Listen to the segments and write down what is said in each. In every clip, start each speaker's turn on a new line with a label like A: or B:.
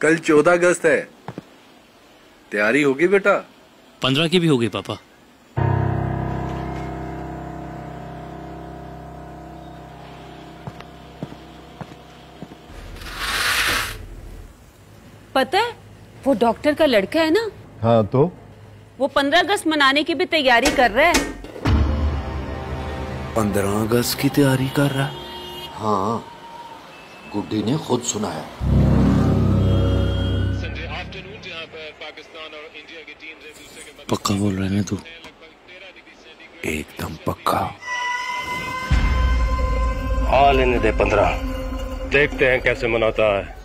A: कल चौदह अगस्त है। तैयारी होगी बेटा?
B: पंद्रह की भी होगी पापा।
C: पता है वो डॉक्टर का लड़का है ना?
D: हाँ तो?
C: वो पंद्रह अगस्त मनाने की भी तैयारी कर रहा है।
A: पंद्रह अगस्त की तैयारी कर रहा है?
E: हाँ गुड्डी ने खुद सुनाया
B: पक्का बोल रहे हैं तू?
A: एकदम पक्का।
F: हाल लेने दे पंद्रह। देखते हैं कैसे मनाता है।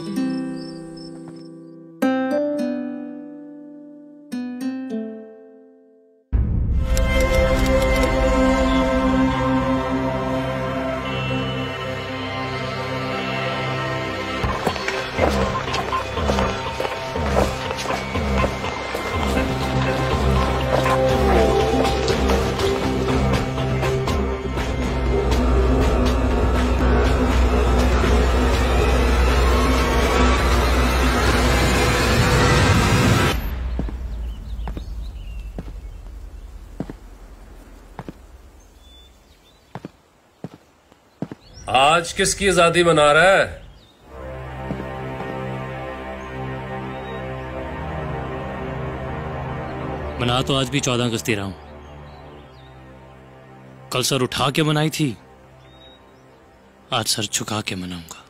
F: Música आज किसकी आज़ादी मना रहा है?
B: मना तो आज भी चौदह अगस्त ही रहा हूँ। कल सर उठा के मनाई थी, आज सर झुका के मनाऊँगा।